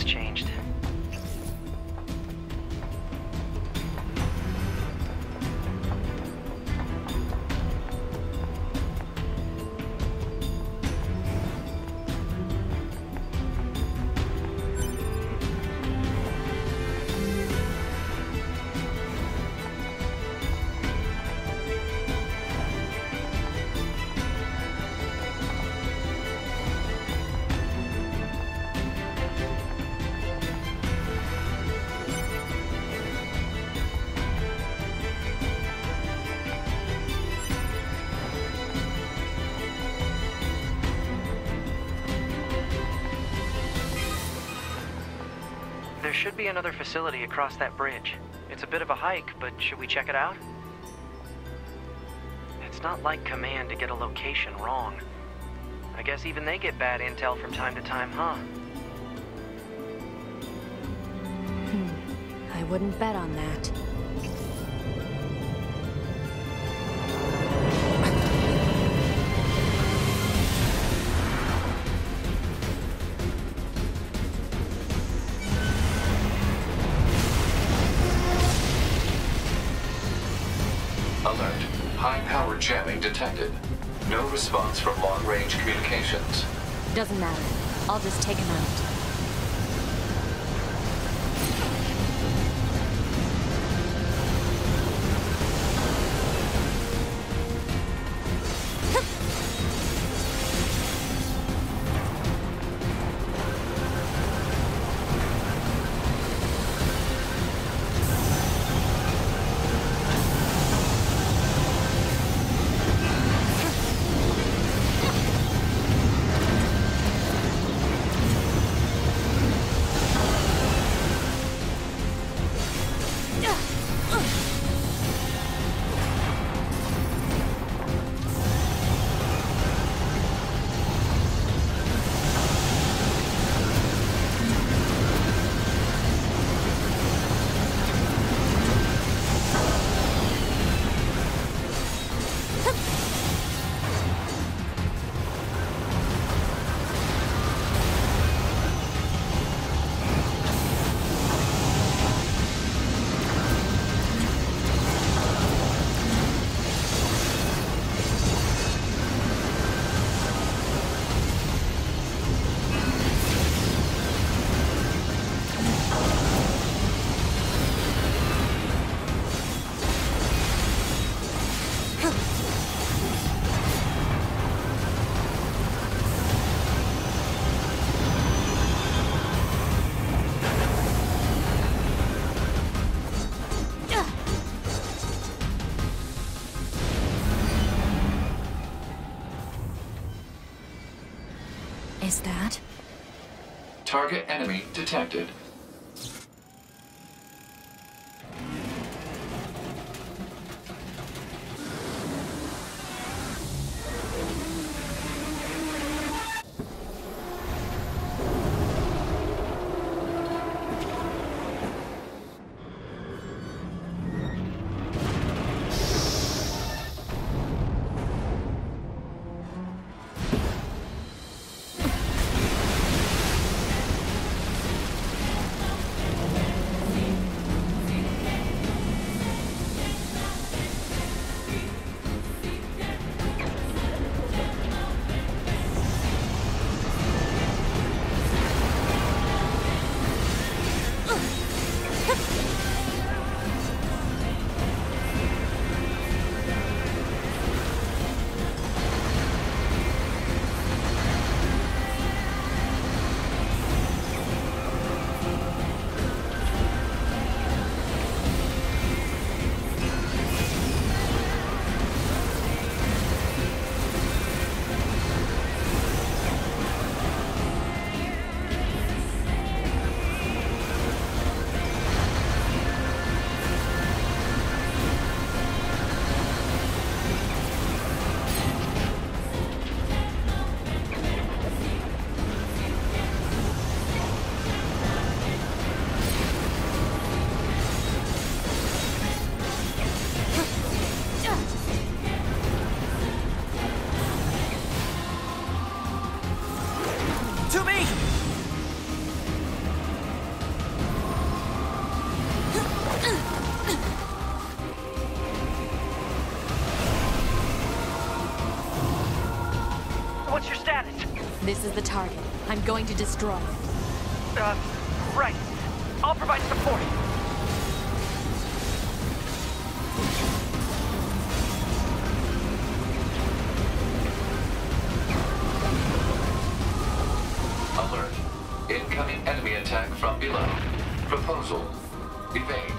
it's changed. There should be another facility across that bridge. It's a bit of a hike, but should we check it out? It's not like Command to get a location wrong. I guess even they get bad intel from time to time, huh? Hmm. I wouldn't bet on that. Jamming detected. No response from long range communications. Doesn't matter. I'll just take him out. Target enemy detected. This is the target. I'm going to destroy it. Uh, right. I'll provide support. Alert. Incoming enemy attack from below. Proposal. Evade.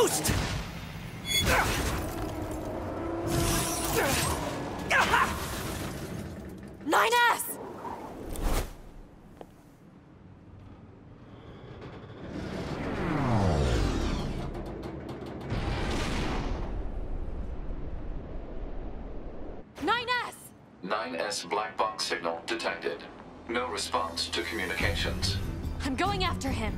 Boost! 9S! Nine S! 9S black box signal detected. No response to communications. I'm going after him.